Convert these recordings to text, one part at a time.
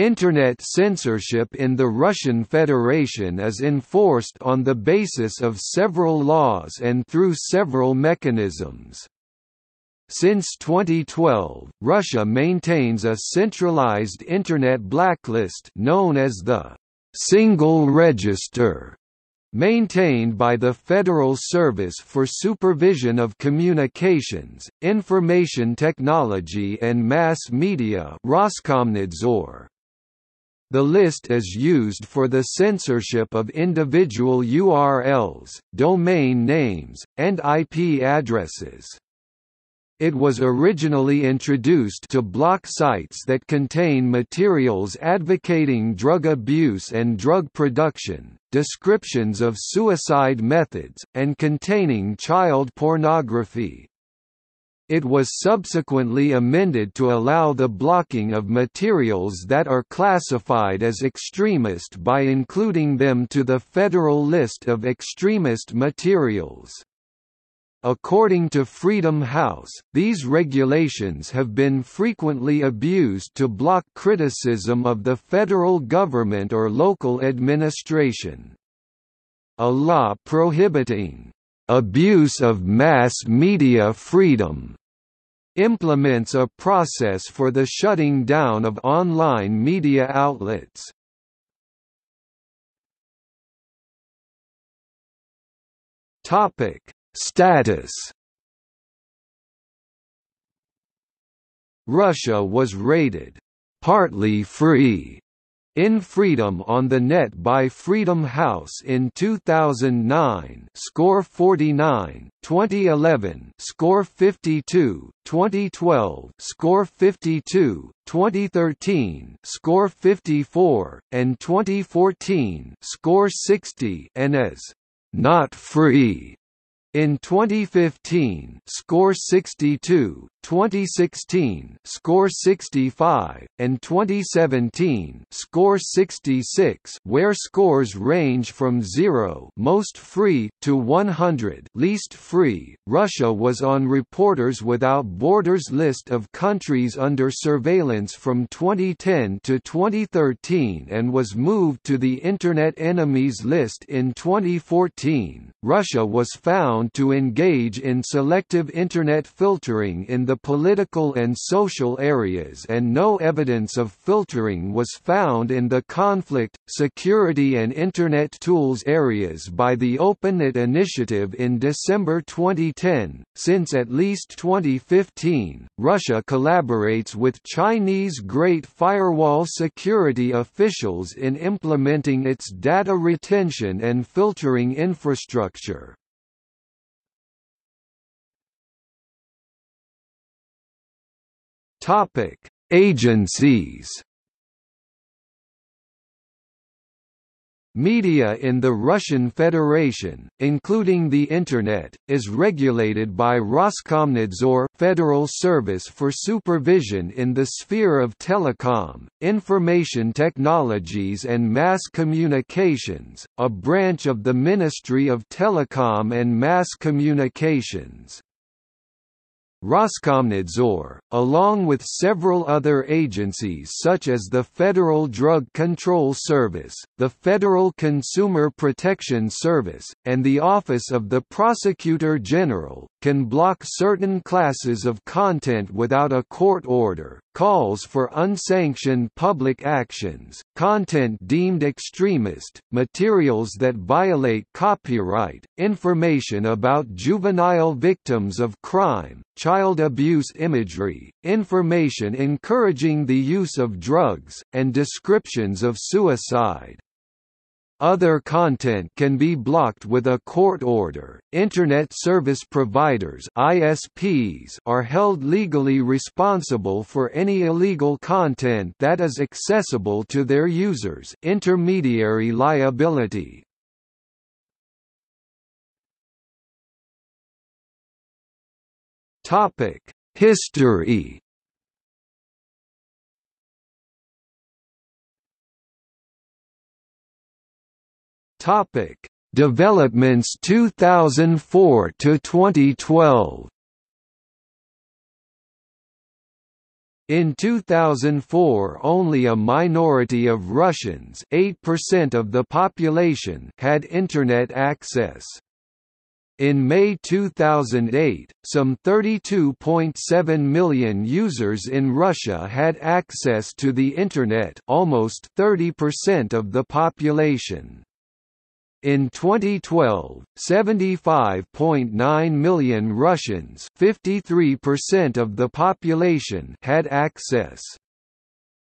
Internet censorship in the Russian Federation is enforced on the basis of several laws and through several mechanisms. Since 2012, Russia maintains a centralized Internet blacklist known as the «Single Register», maintained by the Federal Service for Supervision of Communications, Information Technology and Mass Media Roskomnadzor. The list is used for the censorship of individual URLs, domain names, and IP addresses. It was originally introduced to block sites that contain materials advocating drug abuse and drug production, descriptions of suicide methods, and containing child pornography. It was subsequently amended to allow the blocking of materials that are classified as extremist by including them to the federal list of extremist materials. According to Freedom House, these regulations have been frequently abused to block criticism of the federal government or local administration. A law prohibiting abuse of mass media freedom implements a process for the shutting down of online media outlets. Topic Status Russia was rated partly free in Freedom on the Net by Freedom House in 2009 score 49, 2011 score 52, 2012 score 52, 2013 score 54, and 2014 score 60 and as not free in 2015, score 62, 2016, score 65, and 2017, score 66, where scores range from 0, most free, to 100, least free. Russia was on Reporters Without Borders list of countries under surveillance from 2010 to 2013 and was moved to the Internet Enemies list in 2014. Russia was found found to engage in selective Internet filtering in the political and social areas and no evidence of filtering was found in the conflict, security and Internet tools areas by the OpenNet initiative in December 2010. Since at least 2015, Russia collaborates with Chinese Great Firewall security officials in implementing its data retention and filtering infrastructure. Topic: Agencies. Media in the Russian Federation, including the Internet, is regulated by Roskomnadzor Federal Service for Supervision in the sphere of telecom, information technologies and mass communications, a branch of the Ministry of Telecom and Mass Communications. Roskomnadzor, along with several other agencies such as the Federal Drug Control Service, the Federal Consumer Protection Service, and the Office of the Prosecutor General, can block certain classes of content without a court order, calls for unsanctioned public actions, content deemed extremist, materials that violate copyright, information about juvenile victims of crime, child abuse imagery, information encouraging the use of drugs, and descriptions of suicide. Other content can be blocked with a court order. Internet service providers (ISPs) are held legally responsible for any illegal content that is accessible to their users. Intermediary liability. Topic: History Topic: Developments 2004 to 2012. In 2004 only a minority of Russians 8% of the population had Internet access. In May 2008, some 32.7 million users in Russia had access to the Internet almost 30% of the population. In 2012, 75.9 million Russians 53% of the population had access.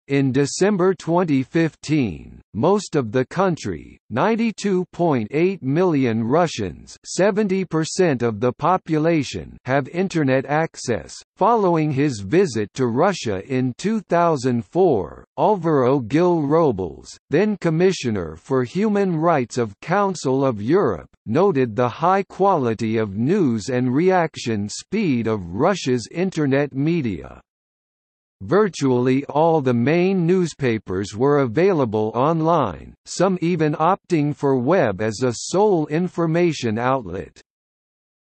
In December 2015, most of the country, 92.8 million Russians, 70% of the population, have internet access. Following his visit to Russia in 2004, Alvaro Gil Robles, then Commissioner for Human Rights of Council of Europe, noted the high quality of news and reaction speed of Russia's internet media. Virtually all the main newspapers were available online, some even opting for web as a sole information outlet.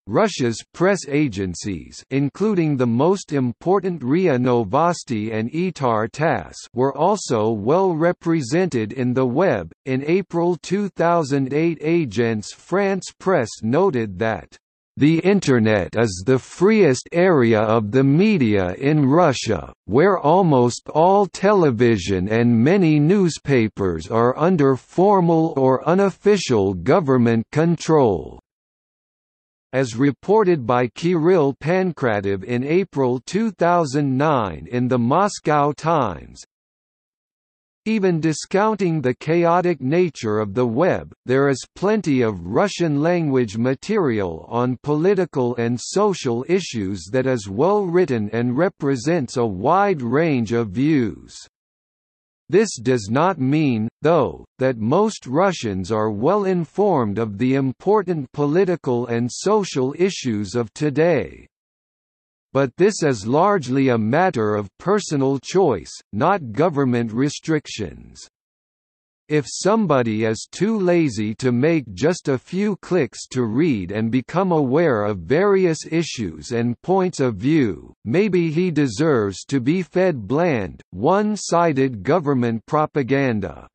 Russia's press agencies including the most important RIA Novosti and ITAR TASS were also well represented in the web. In April 2008 Agence France Presse noted that the Internet is the freest area of the media in Russia, where almost all television and many newspapers are under formal or unofficial government control. As reported by Kirill Pankratov in April 2009 in the Moscow Times, even discounting the chaotic nature of the web, there is plenty of Russian-language material on political and social issues that is well written and represents a wide range of views. This does not mean, though, that most Russians are well informed of the important political and social issues of today but this is largely a matter of personal choice, not government restrictions. If somebody is too lazy to make just a few clicks to read and become aware of various issues and points of view, maybe he deserves to be fed bland, one-sided government propaganda.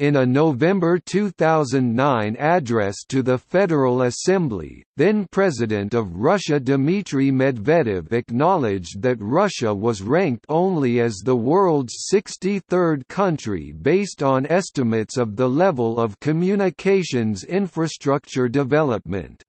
In a November 2009 address to the Federal Assembly, then-President of Russia Dmitry Medvedev acknowledged that Russia was ranked only as the world's 63rd country based on estimates of the level of communications infrastructure development.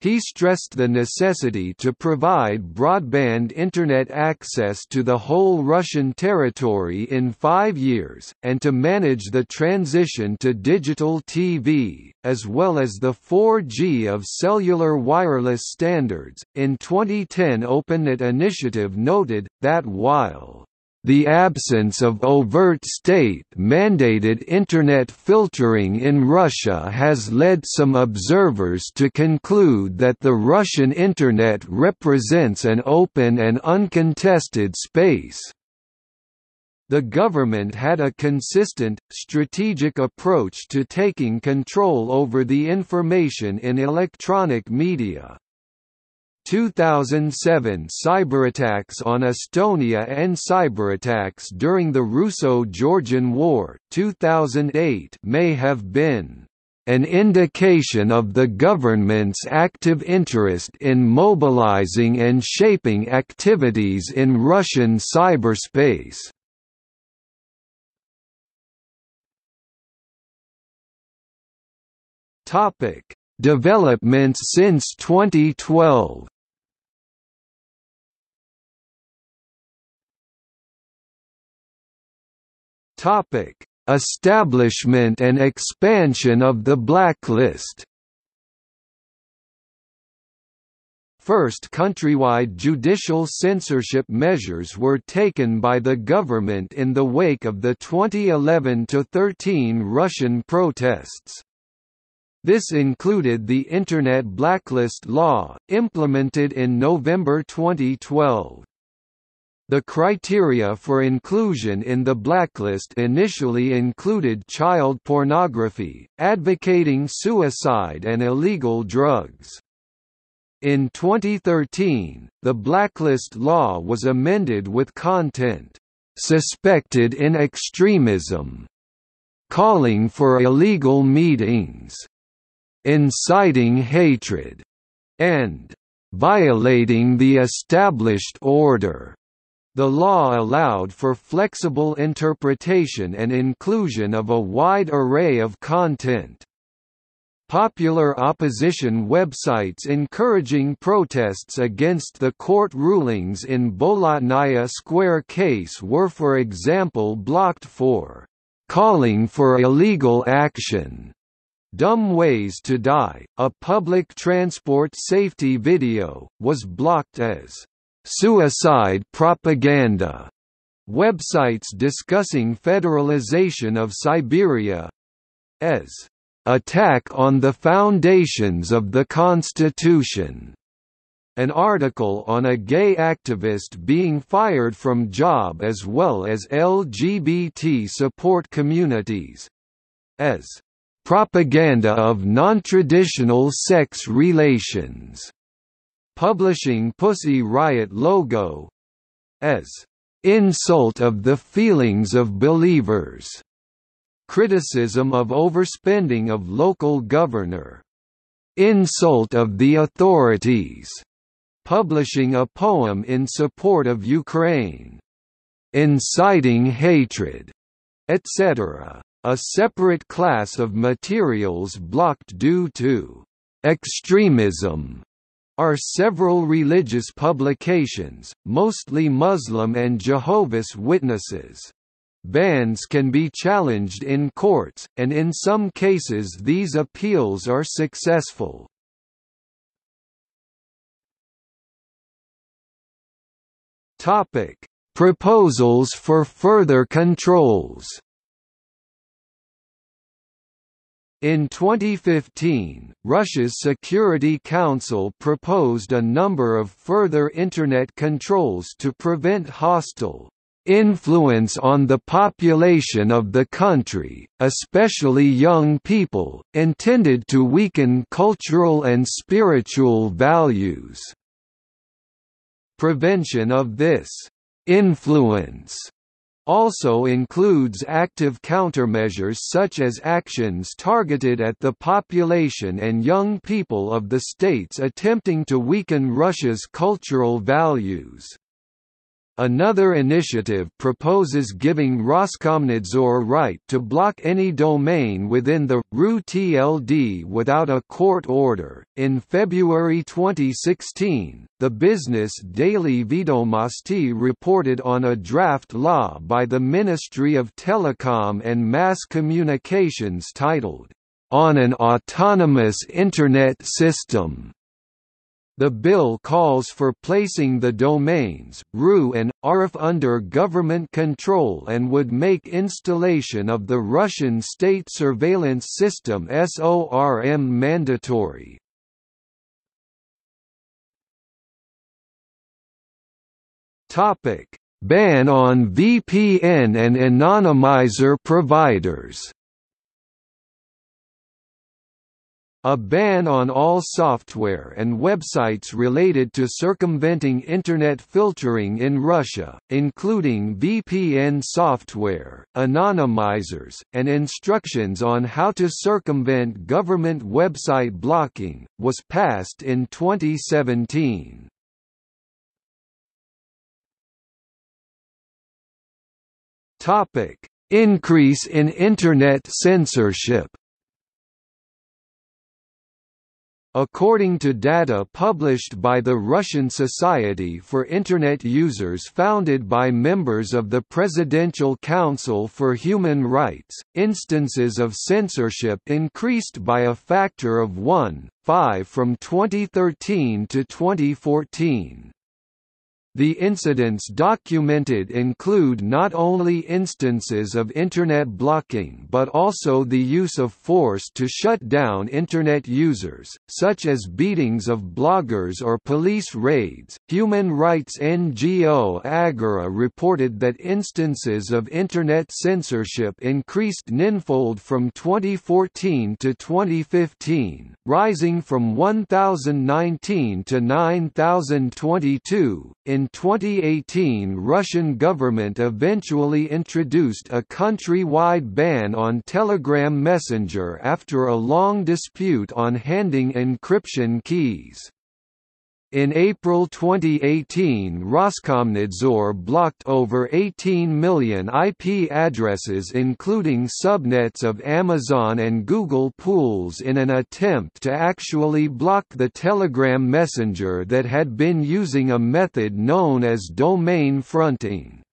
He stressed the necessity to provide broadband Internet access to the whole Russian territory in five years, and to manage the transition to digital TV, as well as the 4G of cellular wireless standards. In 2010, OpenNet Initiative noted that while the absence of overt state-mandated Internet filtering in Russia has led some observers to conclude that the Russian Internet represents an open and uncontested space. The government had a consistent, strategic approach to taking control over the information in electronic media. 2007 cyberattacks on Estonia and cyberattacks during the Russo-Georgian War 2008 may have been an indication of the government's active interest in mobilizing and shaping activities in Russian cyberspace. Topic: Developments since 2012 Topic: Establishment and expansion of the blacklist. First countrywide judicial censorship measures were taken by the government in the wake of the 2011–13 Russian protests. This included the Internet Blacklist Law, implemented in November 2012. The criteria for inclusion in the blacklist initially included child pornography, advocating suicide and illegal drugs. In 2013, the blacklist law was amended with content suspected in extremism, calling for illegal meetings, inciting hatred, and violating the established order. The law allowed for flexible interpretation and inclusion of a wide array of content. Popular opposition websites encouraging protests against the court rulings in Bolotnaya Square case were for example blocked for calling for illegal action. Dumb Ways to Die, a public transport safety video, was blocked as suicide propaganda. Websites discussing federalization of Siberia as Attack on the Foundations of the Constitution. An article on a gay activist being fired from job as well as LGBT support communities. As propaganda of non-traditional sex relations. Publishing Pussy Riot logo as insult of the feelings of believers criticism of overspending of local governor, insult of the authorities, publishing a poem in support of Ukraine, inciting hatred, etc. A separate class of materials blocked due to extremism are several religious publications, mostly Muslim and Jehovah's Witnesses. Bans can be challenged in courts, and in some cases these appeals are successful. Proposals for further controls. In 2015, Russia's Security Council proposed a number of further Internet controls to prevent hostile influence on the population of the country, especially young people, intended to weaken cultural and spiritual values. Prevention of this influence also includes active countermeasures such as actions targeted at the population and young people of the states attempting to weaken Russia's cultural values. Another initiative proposes giving Roskomnadzor right to block any domain within the RU TLD without a court order. In February 2016, the business daily Vedomosti reported on a draft law by the Ministry of Telecom and Mass Communications titled, On an Autonomous Internet System the bill calls for placing the domains, RU and, ARF under government control and would make installation of the Russian state surveillance system SORM mandatory. Ban on VPN and anonymizer providers A ban on all software and websites related to circumventing Internet filtering in Russia, including VPN software, anonymizers, and instructions on how to circumvent government website blocking, was passed in 2017. Increase in Internet censorship According to data published by the Russian Society for Internet Users founded by members of the Presidential Council for Human Rights, instances of censorship increased by a factor of 1.5 from 2013 to 2014. The incidents documented include not only instances of Internet blocking but also the use of force to shut down Internet users, such as beatings of bloggers or police raids. Human rights NGO Agora reported that instances of Internet censorship increased ninfold from 2014 to 2015, rising from 1,019 to 9,022. In 2018 Russian government eventually introduced a country-wide ban on Telegram Messenger after a long dispute on handing encryption keys. In April 2018 Roskomnadzor blocked over 18 million IP addresses including subnets of Amazon and Google pools in an attempt to actually block the Telegram messenger that had been using a method known as domain fronting.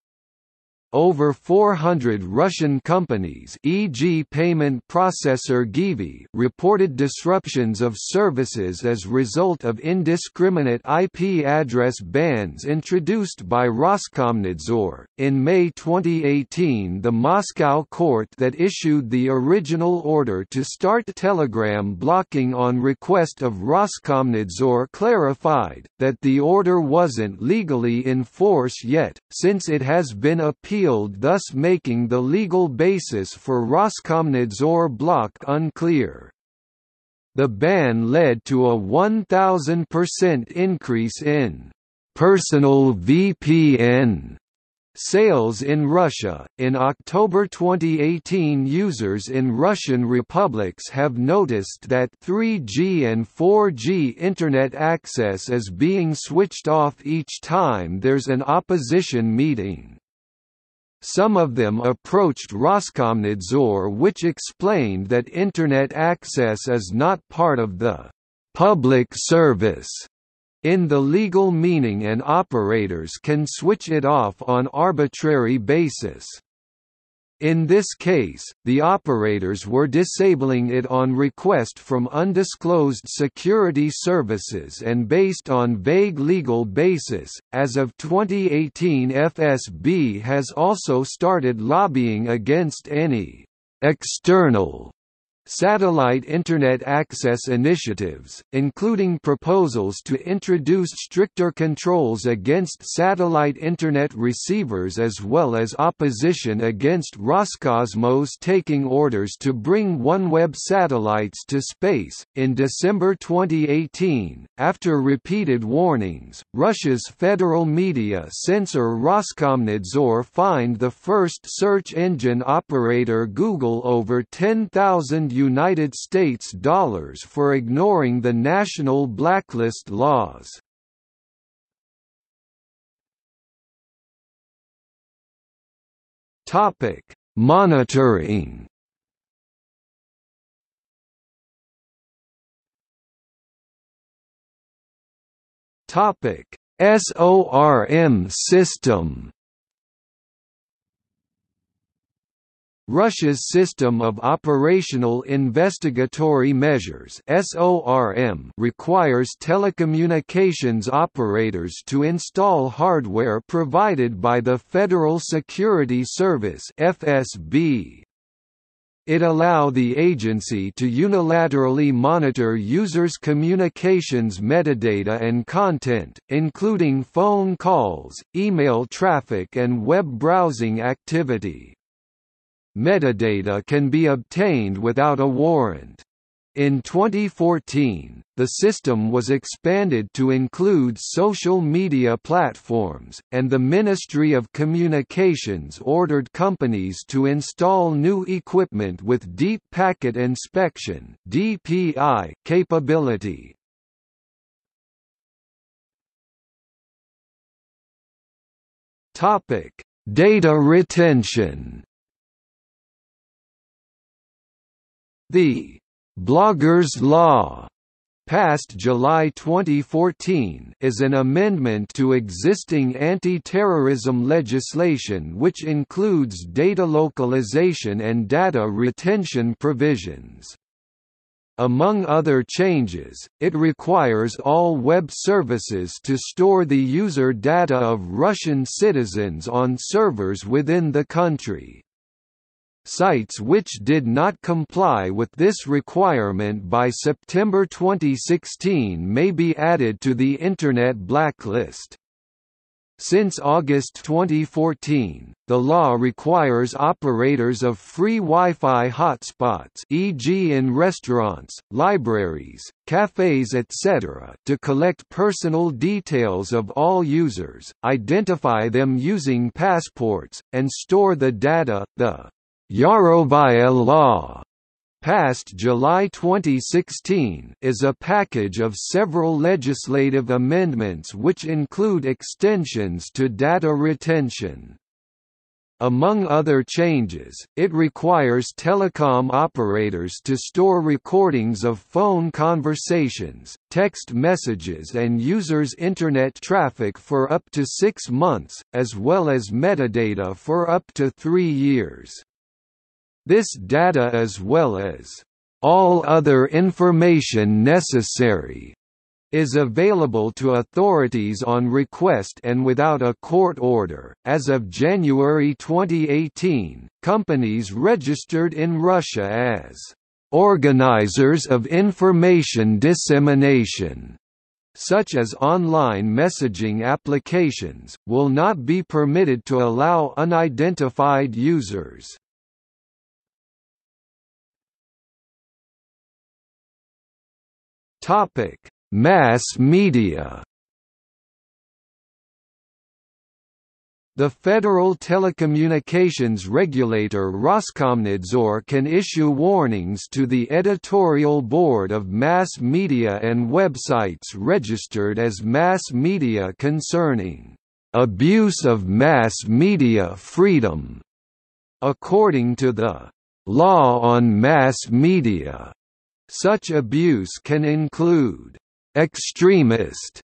Over 400 Russian companies e.g. payment processor Qiwi reported disruptions of services as result of indiscriminate IP address bans introduced by Roskomnadzor. In May 2018 the Moscow court that issued the original order to start Telegram blocking on request of Roskomnadzor clarified, that the order wasn't legally in force yet, since it has been appealed appealed thus making the legal basis for Roskomnadzor block unclear. The ban led to a 1,000% increase in personal VPN sales in Russia. In October 2018, users in Russian republics have noticed that 3G and 4G internet access is being switched off each time there's an opposition meeting. Some of them approached Roskomnadzor which explained that Internet access is not part of the «public service» in the legal meaning and operators can switch it off on arbitrary basis. In this case, the operators were disabling it on request from undisclosed security services and based on vague legal basis. As of 2018, FSB has also started lobbying against any external Satellite Internet access initiatives, including proposals to introduce stricter controls against satellite Internet receivers as well as opposition against Roscosmos taking orders to bring OneWeb satellites to space. In December 2018, after repeated warnings, Russia's federal media censor Roskomnadzor fined the first search engine operator Google over 10,000 United States dollars for ignoring the national blacklist laws. Topic: Monitoring. Topic: SORM system. Russia's System of Operational Investigatory Measures requires telecommunications operators to install hardware provided by the Federal Security Service FSB. It allow the agency to unilaterally monitor users' communications metadata and content, including phone calls, email traffic and web browsing activity. Metadata can be obtained without a warrant. In 2014, the system was expanded to include social media platforms, and the Ministry of Communications ordered companies to install new equipment with Deep Packet Inspection (DPI) capability. Topic: Data retention. The Bloggers Law passed July 2014 is an amendment to existing anti-terrorism legislation which includes data localization and data retention provisions. Among other changes, it requires all web services to store the user data of Russian citizens on servers within the country. Sites which did not comply with this requirement by September 2016 may be added to the Internet blacklist. Since August 2014, the law requires operators of free Wi-Fi hotspots e.g. in restaurants, libraries, cafes etc. to collect personal details of all users, identify them using passports, and store the data. The Yarovaya law passed July 2016 is a package of several legislative amendments which include extensions to data retention. Among other changes, it requires telecom operators to store recordings of phone conversations, text messages and users' Internet traffic for up to six months, as well as metadata for up to three years. This data as well as all other information necessary is available to authorities on request and without a court order. As of January 2018, companies registered in Russia as organizers of information dissemination such as online messaging applications, will not be permitted to allow unidentified users. Topic: Mass media. The federal telecommunications regulator Roskomnadzor can issue warnings to the editorial board of mass media and websites registered as mass media concerning abuse of mass media freedom. According to the Law on Mass Media such abuse can include extremist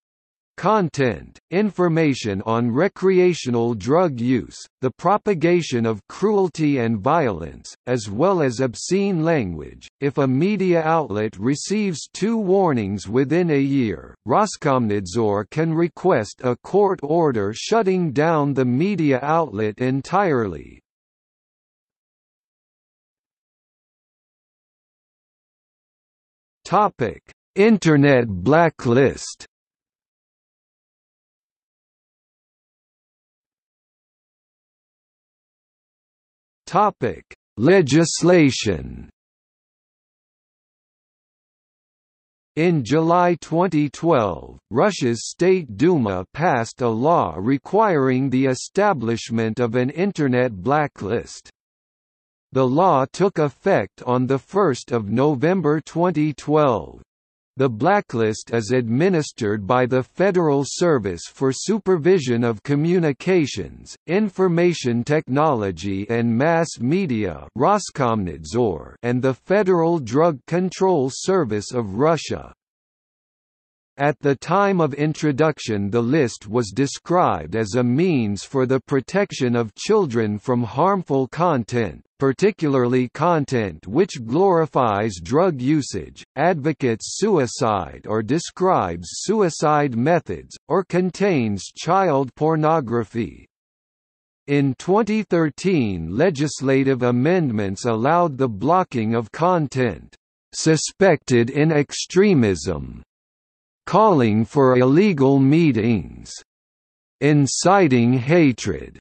content, information on recreational drug use, the propagation of cruelty and violence, as well as obscene language. If a media outlet receives two warnings within a year, Roskomnadzor can request a court order shutting down the media outlet entirely. Topic: Internet blacklist. Topic: Legislation. In July 2012, Russia's State Duma passed a law requiring the establishment of an Internet blacklist. The law took effect on 1 November 2012. The blacklist is administered by the Federal Service for Supervision of Communications, Information Technology and Mass Media and the Federal Drug Control Service of Russia. At the time of introduction the list was described as a means for the protection of children from harmful content, particularly content which glorifies drug usage, advocates suicide or describes suicide methods, or contains child pornography. In 2013 legislative amendments allowed the blocking of content suspected in extremism calling for illegal meetings, inciting hatred,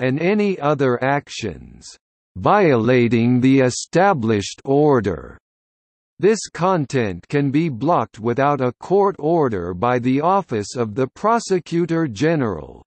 and any other actions violating the established order. This content can be blocked without a court order by the Office of the Prosecutor General.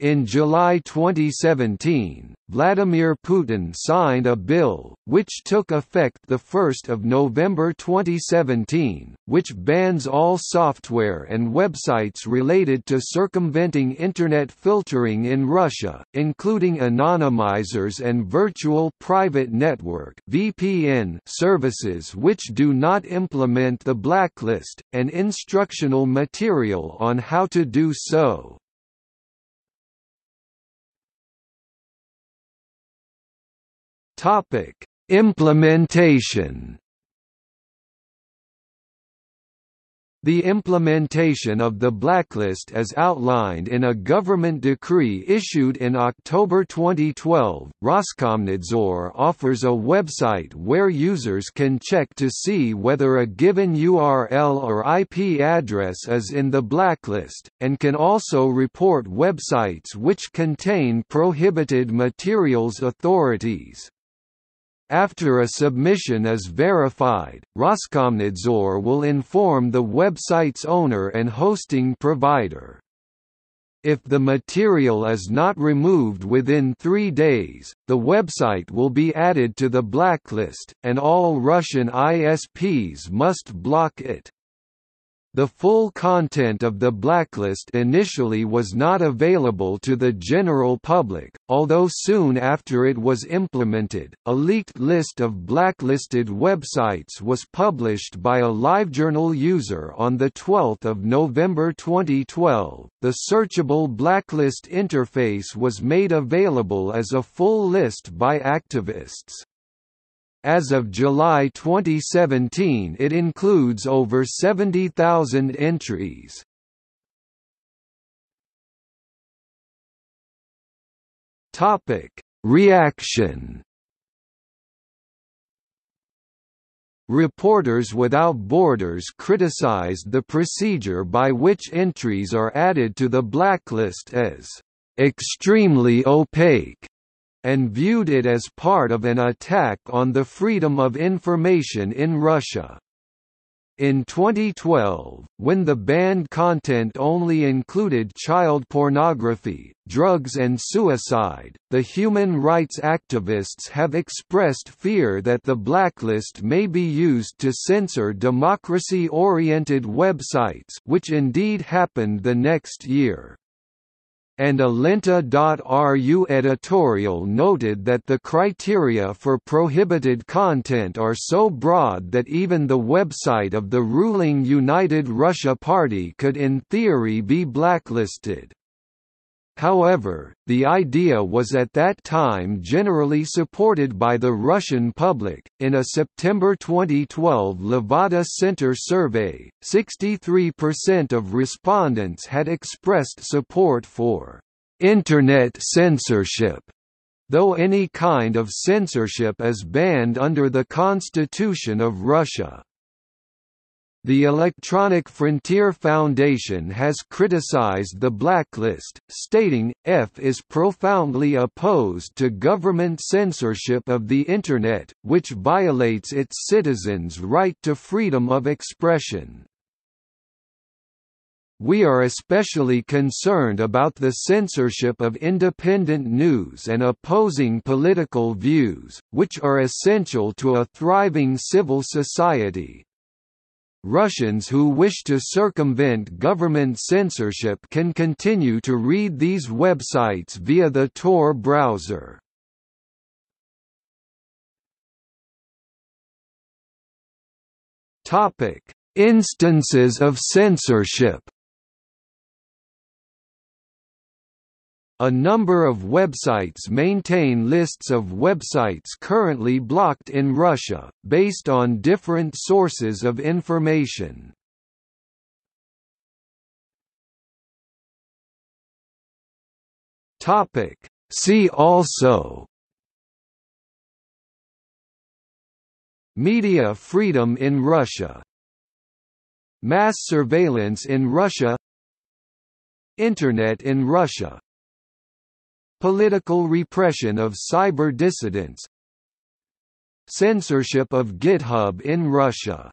In July 2017, Vladimir Putin signed a bill, which took effect 1 November 2017, which bans all software and websites related to circumventing Internet filtering in Russia, including anonymizers and virtual private network VPN services which do not implement the blacklist, and instructional material on how to do so. Topic: Implementation. The implementation of the blacklist as outlined in a government decree issued in October 2012, Roskomnadzor offers a website where users can check to see whether a given URL or IP address is in the blacklist, and can also report websites which contain prohibited materials authorities. After a submission is verified, Roskomnadzor will inform the website's owner and hosting provider. If the material is not removed within three days, the website will be added to the blacklist, and all Russian ISPs must block it. The full content of the blacklist initially was not available to the general public, although soon after it was implemented, a leaked list of blacklisted websites was published by a LiveJournal user on 12 November 2012. The searchable blacklist interface was made available as a full list by activists. As of July 2017 it includes over 70,000 entries. Reaction Reporters Without Borders criticized the procedure by which entries are added to the blacklist as extremely opaque and viewed it as part of an attack on the freedom of information in Russia. In 2012, when the banned content only included child pornography, drugs and suicide, the human rights activists have expressed fear that the blacklist may be used to censor democracy-oriented websites which indeed happened the next year and a Lenta.ru editorial noted that the criteria for prohibited content are so broad that even the website of the ruling United Russia Party could in theory be blacklisted. However, the idea was at that time generally supported by the Russian public. In a September 2012 Levada Center survey, 63% of respondents had expressed support for internet censorship, though any kind of censorship is banned under the Constitution of Russia. The Electronic Frontier Foundation has criticized the blacklist, stating, EFF is profoundly opposed to government censorship of the Internet, which violates its citizens' right to freedom of expression. We are especially concerned about the censorship of independent news and opposing political views, which are essential to a thriving civil society, Russians who wish to circumvent government censorship can continue to read these websites via the Tor browser. Instances of censorship A number of websites maintain lists of websites currently blocked in Russia, based on different sources of information. See also Media freedom in Russia Mass surveillance in Russia Internet in Russia Political repression of cyber dissidents Censorship of GitHub in Russia